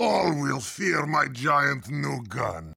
All will fear my giant new gun.